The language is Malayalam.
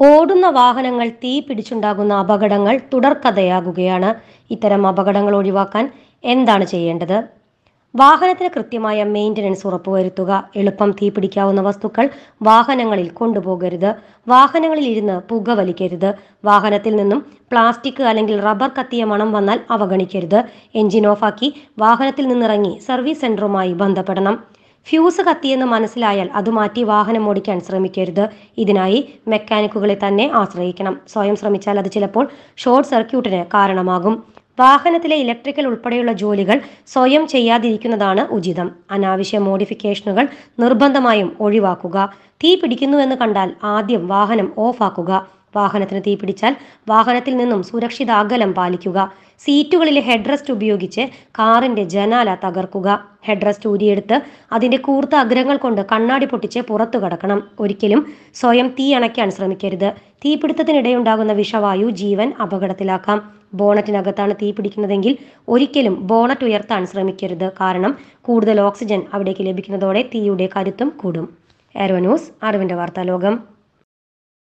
ഓടുന്ന വാഹനങ്ങൾ തീ പിടിച്ചുണ്ടാകുന്ന അപകടങ്ങൾ തുടർക്കഥയാകുകയാണ്. ഇത്തരം അപകടങ്ങൾ ഒഴിവാക്കാൻ എന്താണ് ചെയ്യേണ്ടത്? വാഹനത്തിന് കൃത്യമായ മെയിന്റനൻസ് ഉറപ്പുവരുത്തുക. എളുപ്പം തീ പിടിക്കാവുന്ന വസ്തുക്കൾ വാഹനങ്ങളിൽ കൊണ്ടുപോകരുത്. വാഹനങ്ങളിൽ ഇരുന്ന് പുക വലിക്കരുത്. വാഹനത്തിൽ നിന്നും പ്ലാസ്റ്റിക് അല്ലെങ്കിൽ റബ്ബർ കത്തിയ മണം വന്നാൽ അവഗണിക്കരുത്. എഞ്ചിൻ ഓഫാക്കി വാഹനത്തിൽ നിന്നിറങ്ങി സർവീസ് സെന്ററുമായി ബന്ധപ്പെടണം. ഫ്യൂസ് കത്തിയെന്ന് മനസ്സിലായാൽ അത് മാറ്റി വാഹനം ഓടിക്കാൻ ശ്രമിക്കരുത്. ഇതിനായി മെക്കാനിക്കുകളെ തന്നെ ആശ്രയിക്കണം. സ്വയം ശ്രമിച്ചാൽ അത് ചിലപ്പോൾ ഷോർട്ട് സർക്യൂട്ടിന് കാരണമാകും. വാഹനത്തിലെ ഇലക്ട്രിക്കൽ ഉൾപ്പെടെയുള്ള ജോലികൾ സ്വയം ചെയ്യാതിരിക്കുന്നതാണ് ഉചിതം. അനാവശ്യ മോഡിഫിക്കേഷനുകൾ നിർബന്ധമായും ഒഴിവാക്കുക. തീ പിടിക്കുന്നുവെന്ന് കണ്ടാൽ ആദ്യം വാഹനം ഓഫാക്കുക. വാഹനത്തിന് തീപിടിച്ചാൽ വാഹനത്തിൽ നിന്നും സുരക്ഷിത അകലം പാലിക്കുക. സീറ്റുകളിലെ ഹെഡ്റസ്റ്റ് ഉപയോഗിച്ച് കാറിന്റെ ജനാല തകർക്കുക. ഹെഡ്റസ്റ്റ് ഊരിയെടുത്ത് അതിന്റെ കൂർത്ത അഗ്രങ്ങൾ കൊണ്ട് കണ്ണാടി പൊട്ടിച്ച് പുറത്തു കടക്കണം. ഒരിക്കലും സ്വയം തീ അണയ്ക്കാൻ ശ്രമിക്കരുത്. തീപിടുത്തത്തിനിടെയുണ്ടാകുന്ന വിഷവായു ജീവൻ അപകടത്തിലാക്കാം. ബോണറ്റിനകത്താണ് തീ പിടിക്കുന്നതെങ്കിൽ ഒരിക്കലും ബോണറ്റ് ഉയർത്താൻ ശ്രമിക്കരുത്. കാരണം കൂടുതൽ ഓക്സിജൻ അവിടേക്ക് ലഭിക്കുന്നതോടെ തീയുടെ കരുത്തും കൂടും. എയറോ ന്യൂസ് അറിവിന്റെ വാർത്താലോകം.